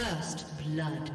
First blood.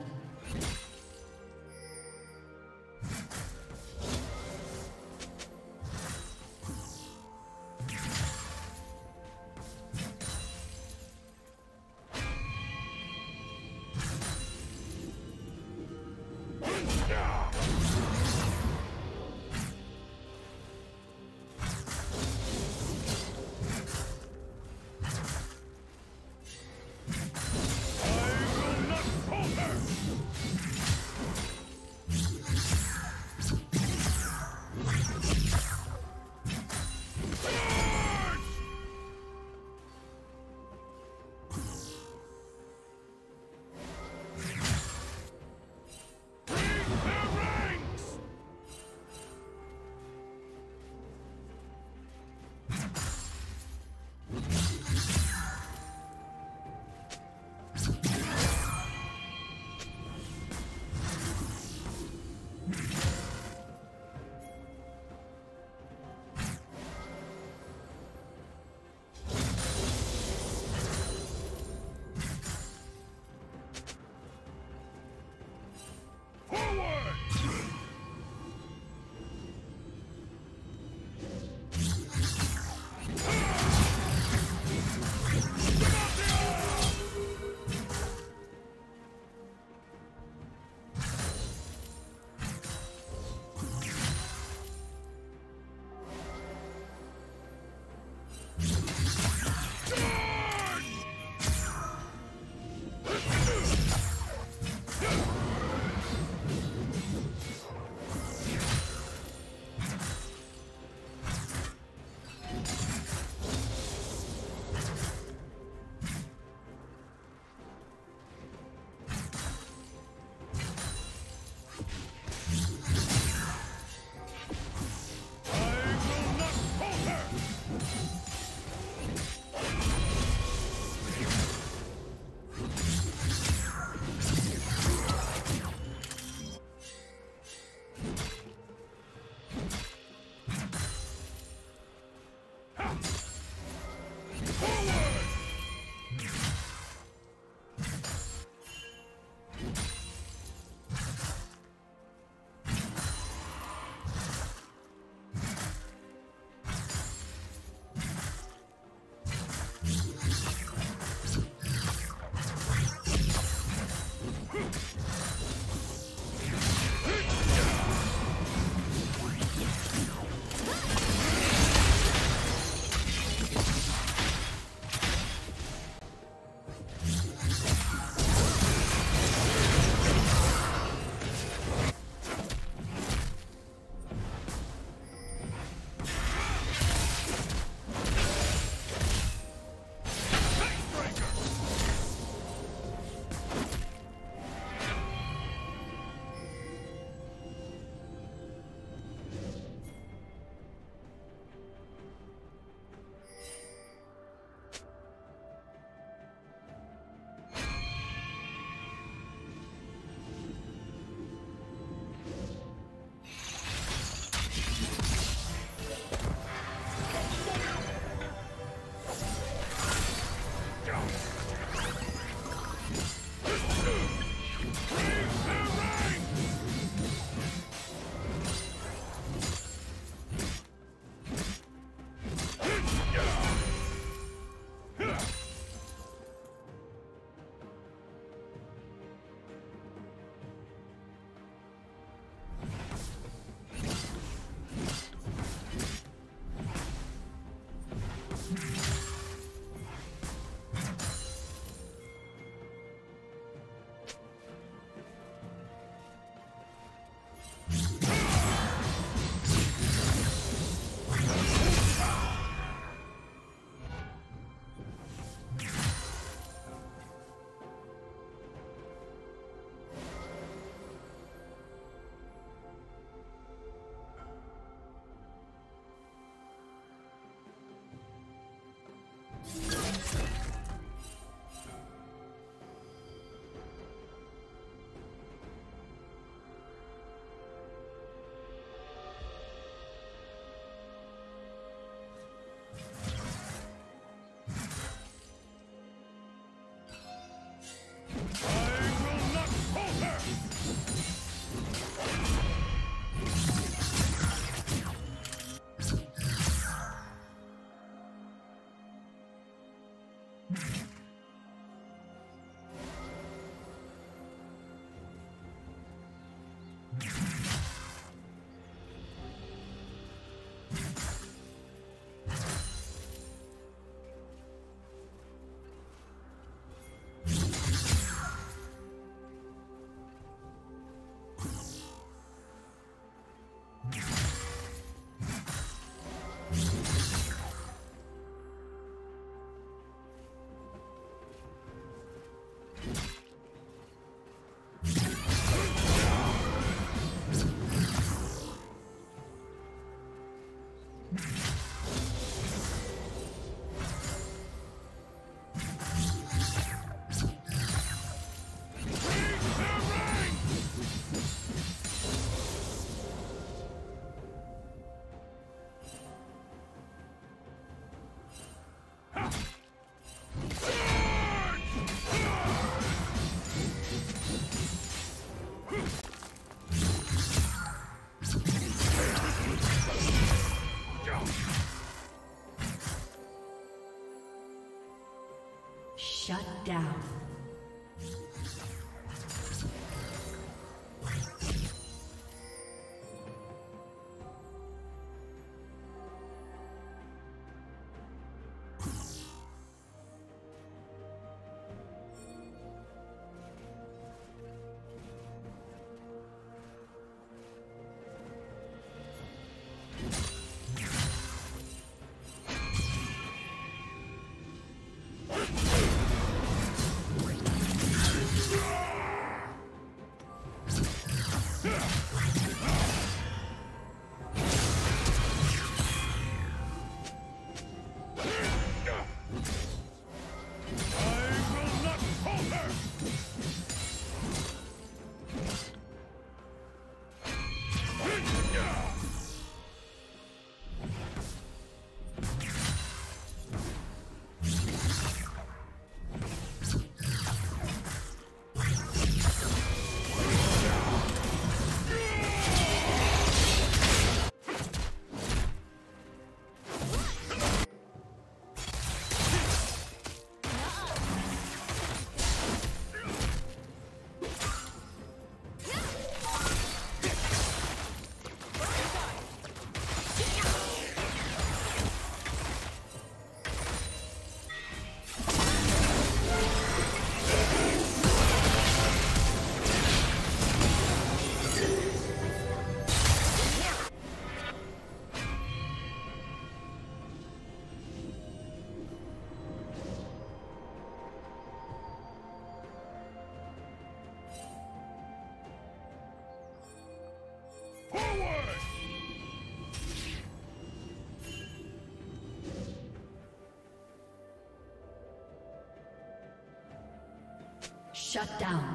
Down. Shut down.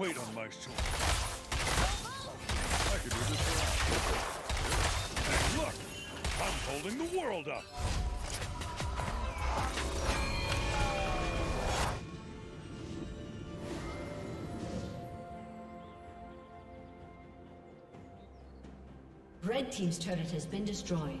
On my. I do this for. Hey, look! I'm holding the world up. Red Team's turret has been destroyed.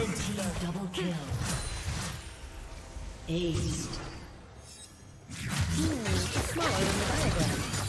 Red team double kill. Aced. Hmm, smaller than the diagram.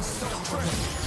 soul so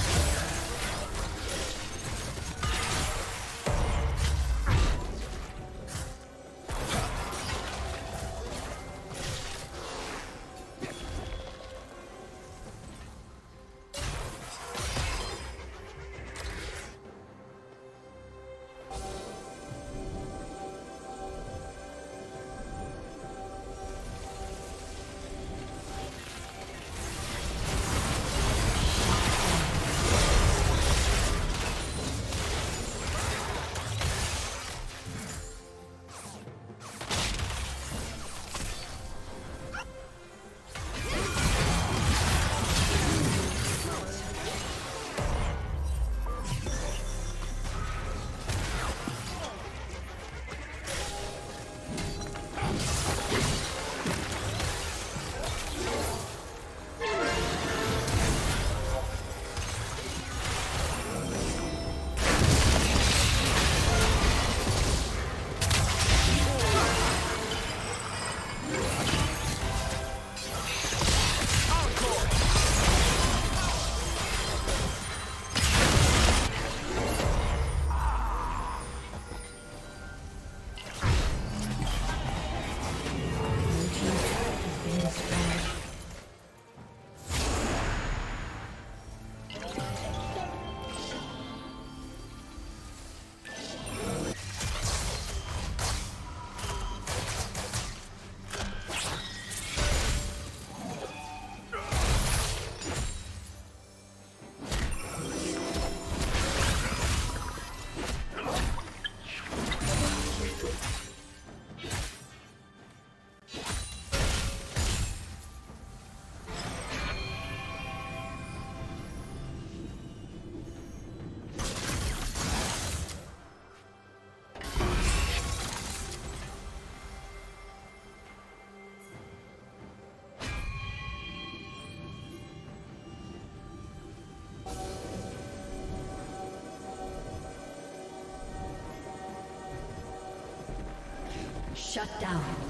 Shut down.